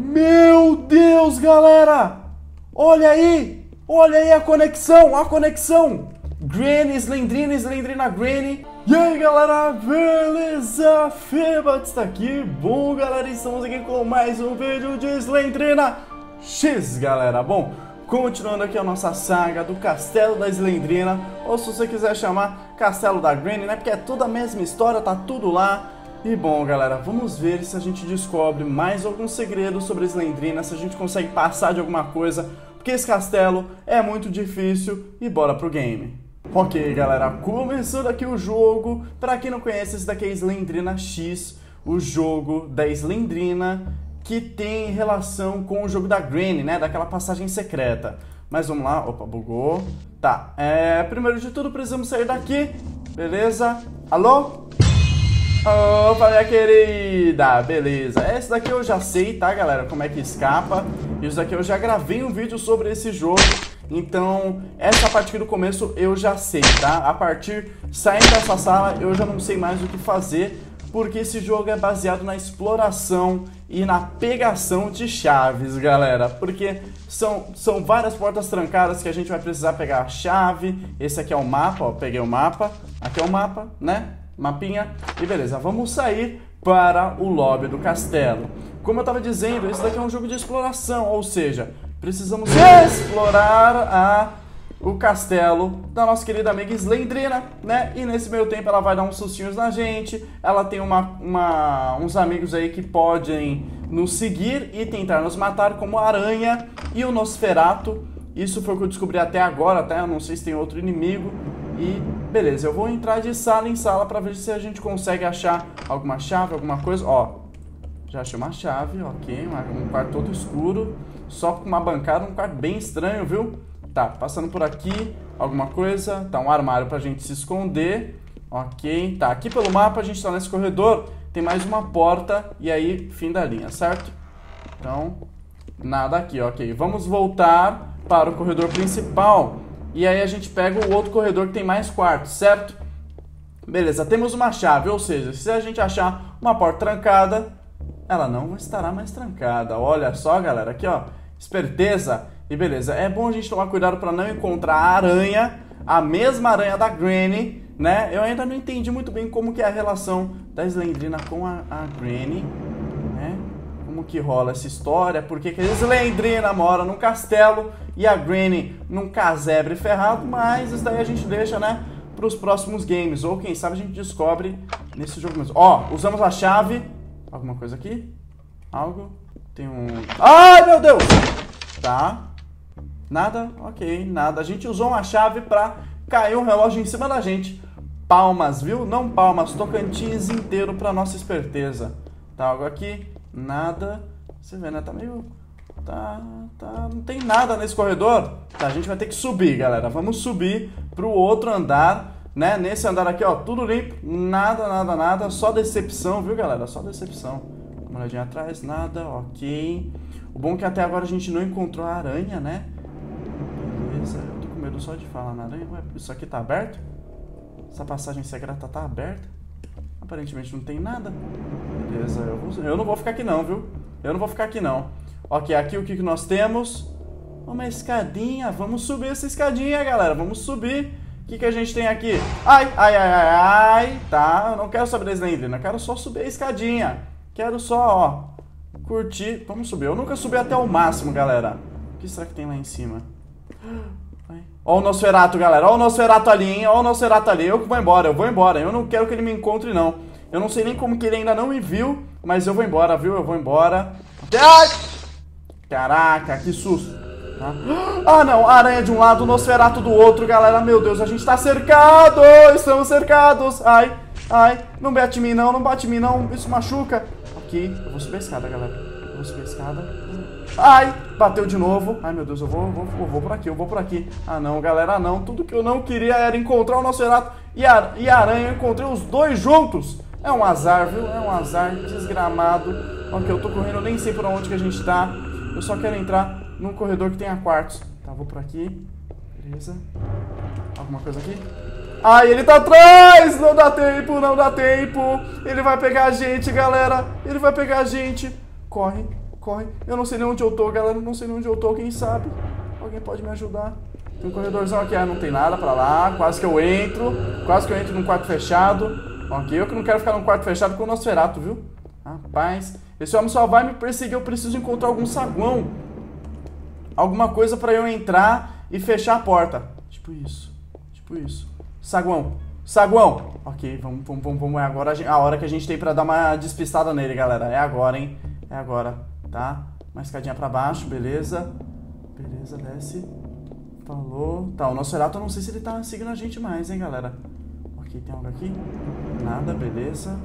Meu Deus, galera! Olha aí! Olha aí a conexão, a conexão! Granny, Slendrina, Slendrina, Granny. E aí, galera, beleza? Feba está aqui. Bom, galera, estamos aqui com mais um vídeo de Slendrina X, galera. Bom, continuando aqui a nossa saga do Castelo da Slendrina, ou se você quiser chamar Castelo da Granny, né? Porque é tudo a mesma história, tá tudo lá. E bom, galera, vamos ver se a gente descobre mais algum segredo sobre Slendrina, se a gente consegue passar de alguma coisa, porque esse castelo é muito difícil e bora pro game. Ok, galera, começando aqui o jogo. Pra quem não conhece, esse daqui é Slendrina X, o jogo da Slendrina que tem relação com o jogo da Granny, né, daquela passagem secreta. Mas vamos lá, opa, bugou. Tá, é, primeiro de tudo precisamos sair daqui, beleza? Alô? Opa, minha querida! Beleza, esse daqui eu já sei, tá, galera? Como é que escapa. Isso daqui eu já gravei um vídeo sobre esse jogo. Então, essa parte aqui do começo eu já sei, tá? A partir, saindo dessa sala, eu já não sei mais o que fazer. Porque esse jogo é baseado na exploração e na pegação de chaves, galera. Porque são, são várias portas trancadas que a gente vai precisar pegar a chave. Esse aqui é o mapa, ó, peguei o mapa. Aqui é o mapa, né? Mapinha. E beleza, vamos sair para o lobby do castelo. Como eu estava dizendo, esse daqui é um jogo de exploração, ou seja, precisamos explorar a, o castelo da nossa querida amiga Slendrina, né? E nesse meio tempo ela vai dar uns sustinhos na gente, ela tem uma, uma, uns amigos aí que podem nos seguir e tentar nos matar, como a Aranha e o Nosferato. Isso foi o que eu descobri até agora, tá? Eu não sei se tem outro inimigo, e beleza, eu vou entrar de sala em sala para ver se a gente consegue achar alguma chave, alguma coisa. Ó, já achei uma chave, ok, um quarto todo escuro, só com uma bancada, um quarto bem estranho, viu? Tá, passando por aqui, alguma coisa, tá um armário pra gente se esconder, ok. Tá, aqui pelo mapa a gente tá nesse corredor, tem mais uma porta e aí fim da linha, certo? Então, nada aqui, ok. Vamos voltar para o corredor principal e aí a gente pega o outro corredor que tem mais quartos, certo? Beleza, temos uma chave, ou seja, se a gente achar uma porta trancada, ela não estará mais trancada. Olha só, galera, aqui ó, esperteza. E beleza, é bom a gente tomar cuidado para não encontrar a aranha, a mesma aranha da Granny, né? Eu ainda não entendi muito bem como que é a relação da Slendrina com a, a Granny? Como que rola essa história, porque que Slendrina mora num castelo e a Granny num casebre ferrado, mas isso daí a gente deixa, né, para os próximos games, ou quem sabe a gente descobre nesse jogo mesmo. Ó, usamos a chave, alguma coisa aqui? Algo? Tem um... Ai, meu Deus! Tá. Nada? Ok, nada. A gente usou uma chave para cair um relógio em cima da gente. Palmas, viu? Não palmas, Tocantins inteiro para nossa esperteza. Tá, algo aqui? Nada. Você vê, né? Tá meio Tá, tá, não tem nada nesse corredor. Tá, a gente vai ter que subir, galera. Vamos subir pro outro andar, né? Nesse andar aqui, ó, tudo limpo, nada, nada, nada, só decepção, viu, galera? Só decepção. Uma olhadinha atrás, nada, ok. O bom é que até agora a gente não encontrou a aranha, né? Beleza, eu tô com medo só de falar na aranha. Ué, isso aqui tá aberto? Essa passagem secreta tá aberta? Aparentemente não tem nada. Beleza, eu, vou, eu não vou ficar aqui não, viu? Eu não vou ficar aqui não. Ok, aqui o que, que nós temos? Uma escadinha. Vamos subir essa escadinha, galera. Vamos subir. O que, que a gente tem aqui? Ai, ai, ai, ai, ai. Tá, eu não quero subir a Slendrina. Eu quero só subir a escadinha. Quero só, ó, curtir. Vamos subir. Eu nunca subi até o máximo, galera. O que será que tem lá em cima? Ó o Nosferato, galera. Ó o Nosferato ali, hein? Ó o Nosferato ali. Eu que vou embora. Eu vou embora. Eu não quero que ele me encontre, não. Eu não sei nem como que ele ainda não me viu, mas eu vou embora, viu? Eu vou embora. Ai! Caraca, que susto. Tá? Ah, não. Aranha de um lado, Nosferato do outro, galera. Meu Deus, a gente tá cercado. Estamos cercados. Ai, ai. Não bate em mim, não. Não bate em mim, não. Isso machuca. Aqui. Eu vou subir a escada, galera. Eu vou subir a escada. Ai, bateu de novo. Ai, meu Deus, eu vou, vou, vou, por aqui, eu vou por aqui. Ah, não, galera, não. Tudo que eu não queria era encontrar o Nosferato e a, e a aranha. Eu encontrei os dois juntos. É um azar, viu? É um azar desgramado. Ok, eu tô correndo, nem sei por onde que a gente tá. Eu só quero entrar num corredor que tenha quartos. Tá, vou por aqui. Beleza. Alguma coisa aqui? Ai, ele tá atrás! Não dá tempo, não dá tempo. Ele vai pegar a gente, galera. Ele vai pegar a gente. Corre, Corre. Eu não sei nem onde eu tô, galera. Eu não sei nem onde eu tô. Quem sabe? Alguém pode me ajudar. Tem um corredorzão aqui. Ah, não tem nada pra lá. Quase que eu entro. Quase que eu entro num quarto fechado. Ok, eu que não quero ficar num quarto fechado com o Nosferatu, viu? Rapaz, esse homem só vai me perseguir. Eu preciso encontrar algum saguão. Alguma coisa pra eu entrar e fechar a porta. Tipo isso. Tipo isso. Saguão. Saguão. Ok, vamos, vamos, vamos. É agora a hora que a gente tem pra dar uma despistada nele, galera. É agora, hein? É agora, tá? Uma escadinha pra baixo, beleza. Beleza, desce. Falou. Tá, o Nosferatu eu não sei se ele tá seguindo a gente mais, hein, galera. Ok, tem algo aqui? Nada, beleza.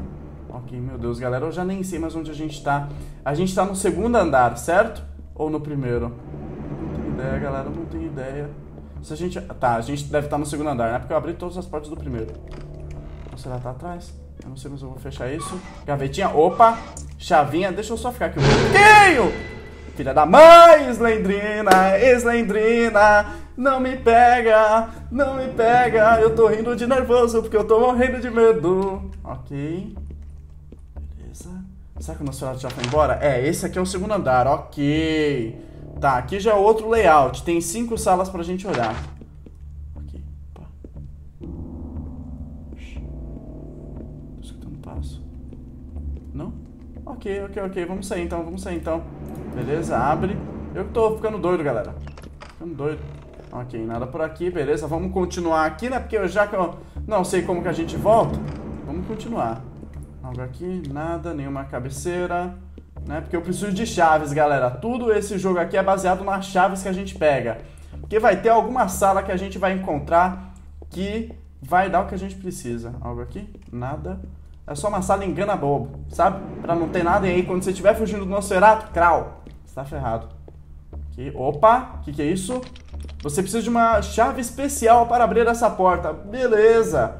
Ok, meu Deus, galera, eu já nem sei mais onde a gente tá. A gente tá no segundo andar, certo? Ou no primeiro? Não tenho ideia, galera, não tenho ideia. Se a gente... Tá, a gente deve estar no segundo andar, né? Porque eu abri todas as portas do primeiro. Ou será tá atrás? Eu não sei, mas eu vou fechar isso. Gavetinha, opa! Chavinha, deixa eu só ficar aqui um pouquinho! Filha da mãe, Slendrina, Slendrina, não me pega, não me pega, eu tô rindo de nervoso porque eu tô morrendo de medo. Ok. Beleza. Será que o Nosferatu já foi embora? É, esse aqui é o segundo andar, ok. Tá, aqui já é outro layout, tem cinco salas pra gente olhar. Ok, opa. Tô escutando passo. Não? Ok, ok, ok, vamos sair então, vamos sair então. Beleza, abre. Eu tô ficando doido, galera. Ficando doido. Ok, nada por aqui, beleza. Vamos continuar aqui, né? Porque eu já que eu não sei como que a gente volta, vamos continuar. Algo aqui, nada, nenhuma cabeceira, né? Porque eu preciso de chaves, galera. Tudo esse jogo aqui é baseado nas chaves que a gente pega. Porque vai ter alguma sala que a gente vai encontrar que vai dar o que a gente precisa. Algo aqui? Nada. É só uma sala engana bobo, sabe? Pra não ter nada e aí quando você estiver fugindo do Nosferatu, crau, você tá ferrado. Aqui, opa, o que, que é isso? Você precisa de uma chave especial para abrir essa porta. Beleza.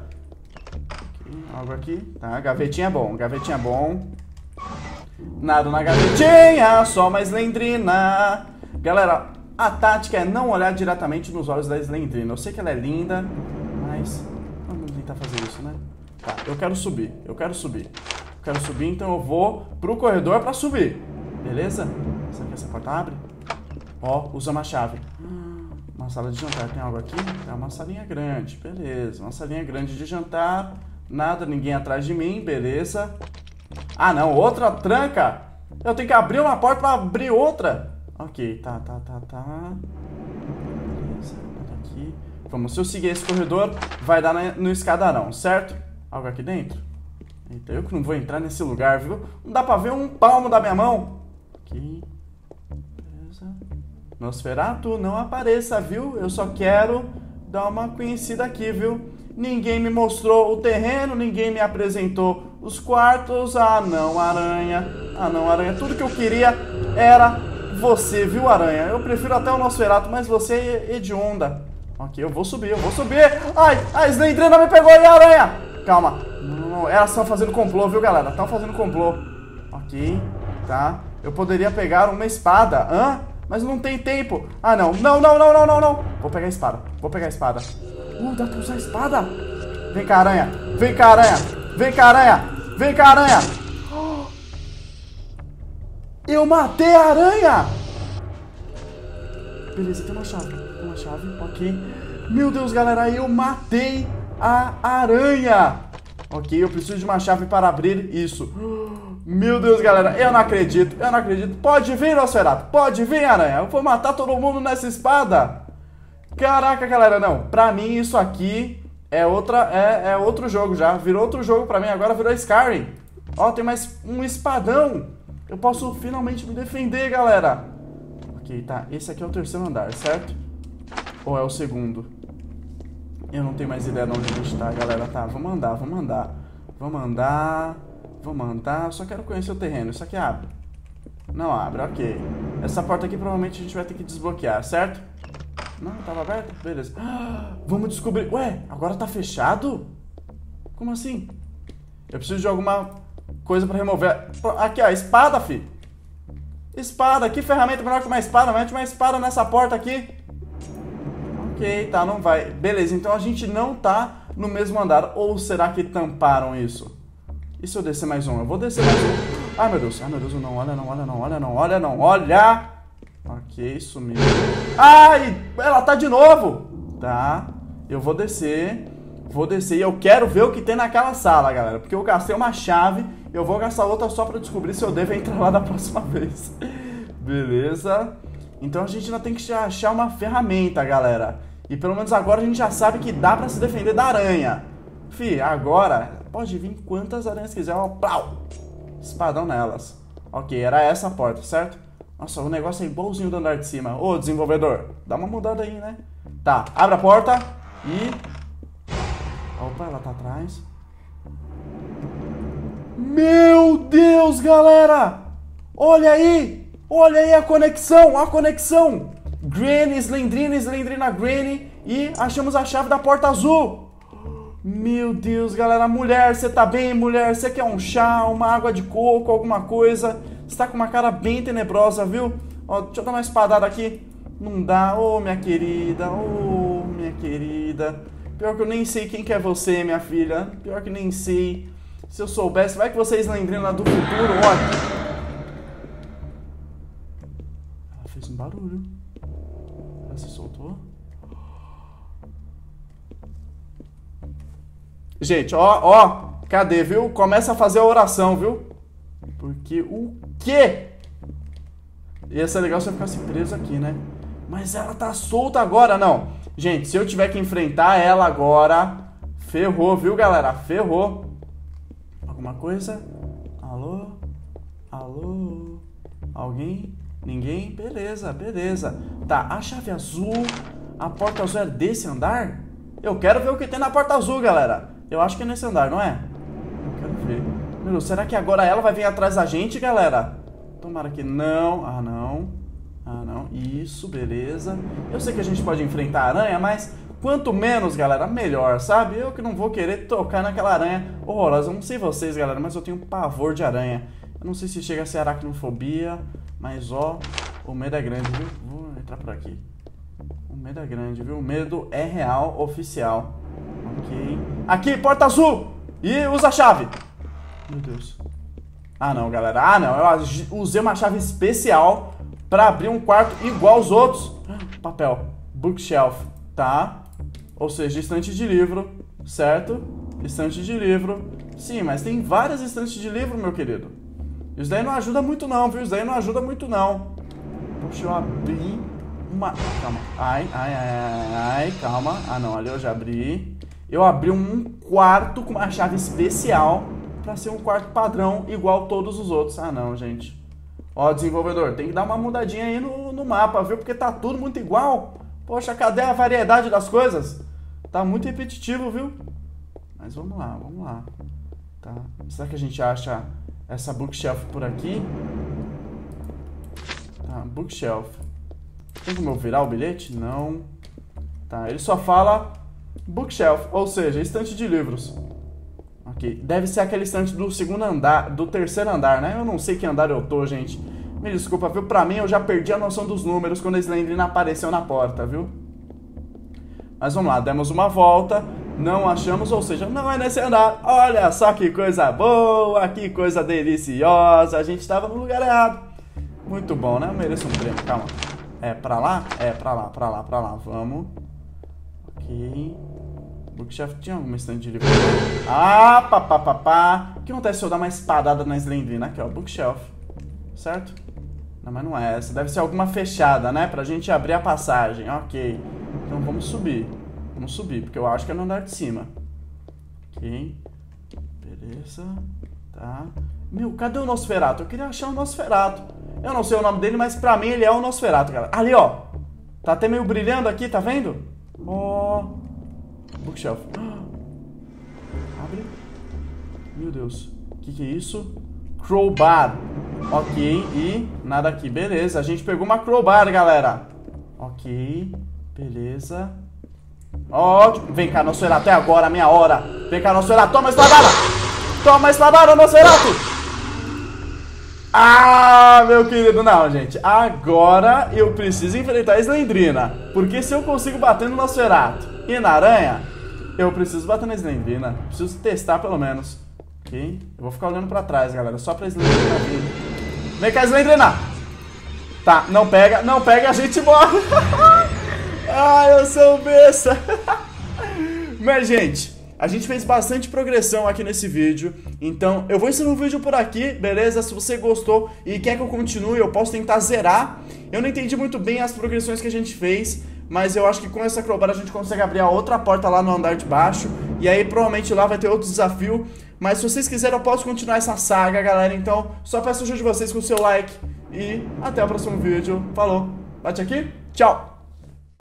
Aqui, algo aqui. Tá, gavetinha é bom, gavetinha é bom. Nada na gavetinha, só uma Slendrina. Galera, a tática é não olhar diretamente nos olhos da Slendrina. Eu sei que ela é linda, mas vamos tentar fazer isso, né? Tá, eu quero subir, eu quero subir. Eu quero subir, então eu vou pro corredor pra subir. Beleza? Será que essa porta abre? Ó, usa uma chave. Uma sala de jantar, tem algo aqui? É uma salinha grande, beleza. Uma salinha grande de jantar. Nada, ninguém atrás de mim, beleza. Ah, não, outra tranca. Eu tenho que abrir uma porta pra abrir outra. Ok, tá, tá, tá, tá. Beleza, nada aqui. Vamos, se eu seguir esse corredor, vai dar no escadarão, certo? Algo aqui dentro? Eita, eu que não vou entrar nesse lugar, viu? Não dá pra ver um palmo da minha mão. Aqui. Beleza. Nosferatu, não apareça, viu? Eu só quero dar uma conhecida aqui, viu? Ninguém me mostrou o terreno, ninguém me apresentou os quartos. Ah, não, aranha. Ah, não, aranha. Tudo que eu queria era você, viu, aranha? Eu prefiro até o Nosferatu, mas você é hedionda. Ok, eu vou subir, eu vou subir. Ai, a Slendrina me pegou aí, aranha. Calma. Não, elas estão fazendo complô, viu, galera? Estão fazendo complô. Ok, tá. Eu poderia pegar uma espada. Hã? Mas não tem tempo. Ah, não. Não, não, não, não, não, não. Vou pegar a espada. Vou pegar a espada. Uh, dá pra usar a espada. Vem cá, aranha. Vem cá, aranha. Vem cá, aranha. Vem cá, aranha. Eu matei a aranha. Beleza, tem uma chave. Tem uma chave, ok. Meu Deus, galera, eu matei a aranha. Ok, eu preciso de uma chave para abrir isso. Meu Deus, galera, eu não acredito, eu não acredito. Pode vir, Nosferatu, pode vir, aranha. Eu vou matar todo mundo nessa espada. Caraca, galera, não. Pra mim, isso aqui é, outra, é, é outro jogo já. Virou outro jogo pra mim, agora virou Skyrim. Ó, tem mais um espadão. Eu posso finalmente me defender, galera. Ok, tá. Esse aqui é o terceiro andar, certo? Ou é o segundo? Eu não tenho mais ideia de onde a gente tá, galera. Tá, vamos andar, vamos andar. Vamos andar. Vamos andar. Só quero conhecer o terreno. Isso aqui abre. Não abre, ok. Essa porta aqui provavelmente a gente vai ter que desbloquear, certo? Não, tava aberto? Beleza. vamos descobrir. Ué, agora tá fechado? Como assim? Eu preciso de alguma coisa pra remover. Aqui, ó, espada, fi. Espada, que ferramenta melhor que uma espada? Mete uma espada nessa porta aqui. Ok, tá, não vai. Beleza, então a gente não tá no mesmo andar. Ou será que tamparam isso? E se eu descer mais um? Eu vou descer mais um. Ai, meu Deus. Ai, meu Deus, não. Olha não, olha não, olha não, olha não, olha. Ok, sumiu. Ai, ela tá de novo. Tá. Eu vou descer. Vou descer e eu quero ver o que tem naquela sala, galera. Porque eu gastei uma chave. Eu vou gastar outra só pra descobrir se eu devo entrar lá da próxima vez. Beleza. Então a gente ainda tem que achar uma ferramenta, galera. E pelo menos agora a gente já sabe que dá pra se defender da aranha. Fi, agora pode vir quantas aranhas quiser. Ó, plau! Espadão nelas. Ok, era essa a porta, certo? Nossa, o negócio é igualzinho do andar de cima. Ô, desenvolvedor, dá uma mudada aí, né? Tá, abre a porta e... Opa, ela tá atrás. Meu Deus, galera! Olha aí! Olha aí a conexão, a conexão! Granny, Slendrina, Slendrina, Granny e achamos a chave da porta azul. Meu Deus, galera, mulher, você tá bem, mulher? Você quer um chá, uma água de coco, alguma coisa? Você tá com uma cara bem tenebrosa, viu? Ó, deixa eu dar uma espadada aqui. Não dá, ô oh, minha querida, ô oh, minha querida. Pior que eu nem sei quem que é você, minha filha. Pior que nem sei. Se eu soubesse, vai que vocês lembrem lá do futuro, olha. Ela fez um barulho. Ela se soltou. Gente, ó, ó, cadê, viu? Começa a fazer a oração, viu? Porque o quê? Ia ser legal se eu ficasse preso aqui, né? Mas ela tá solta agora, não. Gente, se eu tiver que enfrentar ela agora, ferrou, viu, galera? Ferrou. Alguma coisa? Alô? Alô? Alguém? Ninguém? Beleza, beleza. Tá, a chave azul, a porta azul é desse andar? Eu quero ver o que tem na porta azul, galera. Eu acho que é nesse andar, não é? Eu quero ver. Meu Deus, será que agora ela vai vir atrás da gente, galera? Tomara que não. Ah, não. Ah, não. Isso, beleza. Eu sei que a gente pode enfrentar a aranha, mas quanto menos, galera, melhor, sabe? Eu que não vou querer tocar naquela aranha horrorosa. Eu não sei vocês, galera, mas eu tenho pavor de aranha. Não sei se chega a ser aracnofobia, mas ó, o medo é grande, viu? Vou entrar por aqui. O medo é grande, viu? O medo é real, oficial. Ok. Aqui, porta azul! E usa a chave. Meu Deus. Ah, não, galera. Ah, não. Eu usei uma chave especial pra abrir um quarto igual aos outros. Papel. Bookshelf. Tá? Ou seja, estante de livro. Certo? Estante de livro. Sim, mas tem várias estantes de livro, meu querido. Isso daí não ajuda muito não, viu? Isso daí não ajuda muito não. Deixa eu abrir uma... Calma. Ai, ai, ai, ai. Calma. Ah, não. Ali eu já abri eu abri um quarto com uma chave especial para ser um quarto padrão igual todos os outros. Ah, não, gente. Ó, desenvolvedor, tem que dar uma mudadinha aí no, no mapa, viu? Porque tá tudo muito igual. Poxa, cadê a variedade das coisas? Tá muito repetitivo, viu? Mas vamos lá, vamos lá. Tá. Será que a gente acha essa bookshelf por aqui? Tá, bookshelf. Tem como eu virar o bilhete? Não. Tá, ele só fala Bookshelf, ou seja, estante de livros. Ok, deve ser aquele estante do segundo andar, do terceiro andar, né? Eu não sei que andar eu tô, gente. Me desculpa, viu? Pra mim eu já perdi a noção dos números quando a Slendrina apareceu na porta, viu? Mas vamos lá, demos uma volta, não achamos, ou seja, não é nesse andar. Olha só que coisa boa, que coisa deliciosa. A gente estava no lugar errado. Muito bom, né? Eu mereço um prêmio, calma. É pra lá? É, pra lá, pra lá, pra lá. Vamos. Ok. Bookshelf tinha alguma estante de livro. Ah, papapá. O que acontece se eu dar uma espadada na Slendrina? Aqui, ó, bookshelf. Certo? Não, mas não é essa. Deve ser alguma fechada, né? Pra gente abrir a passagem. Ok. Então vamos subir. Vamos subir, porque eu acho que é no andar de cima. Ok. Beleza. Tá. Meu, cadê o Nosferato? Eu queria achar o Nosferato. Eu não sei o nome dele, mas pra mim ele é o Nosferato, galera. Ali, ó. Tá até meio brilhando aqui, tá vendo? Ó. Oh. Bookshelf. Abre. Meu Deus. O que, que é isso? Crowbar. Ok. E nada aqui. Beleza. A gente pegou uma crowbar, galera. Ok. Beleza. Ótimo. Vem cá, Nosferatu. É agora a minha hora. Vem cá, Nosferatu. Toma a espadada. Toma espadada, Nosferatu. Ah, meu querido, não, gente. Agora eu preciso enfrentar a Slendrina. Porque se eu consigo bater no Nosferatu e na aranha, eu preciso bater na Slendrina. Preciso testar pelo menos. Ok? Eu vou ficar olhando pra trás, galera, só pra Slendrina vir. Vem cá, Slendrina! Tá, não pega, não pega, a gente morre! Ai, eu sou besta! Mas, gente, a gente fez bastante progressão aqui nesse vídeo, então eu vou ensinar o vídeo por aqui, beleza? Se você gostou e quer que eu continue, eu posso tentar zerar. Eu não entendi muito bem as progressões que a gente fez, mas eu acho que com essa acrobata a gente consegue abrir a outra porta lá no andar de baixo, e aí provavelmente lá vai ter outro desafio. Mas se vocês quiserem eu posso continuar essa saga, galera, então só peço ajuda de vocês com o seu like, e até o próximo vídeo. Falou, bate aqui, tchau!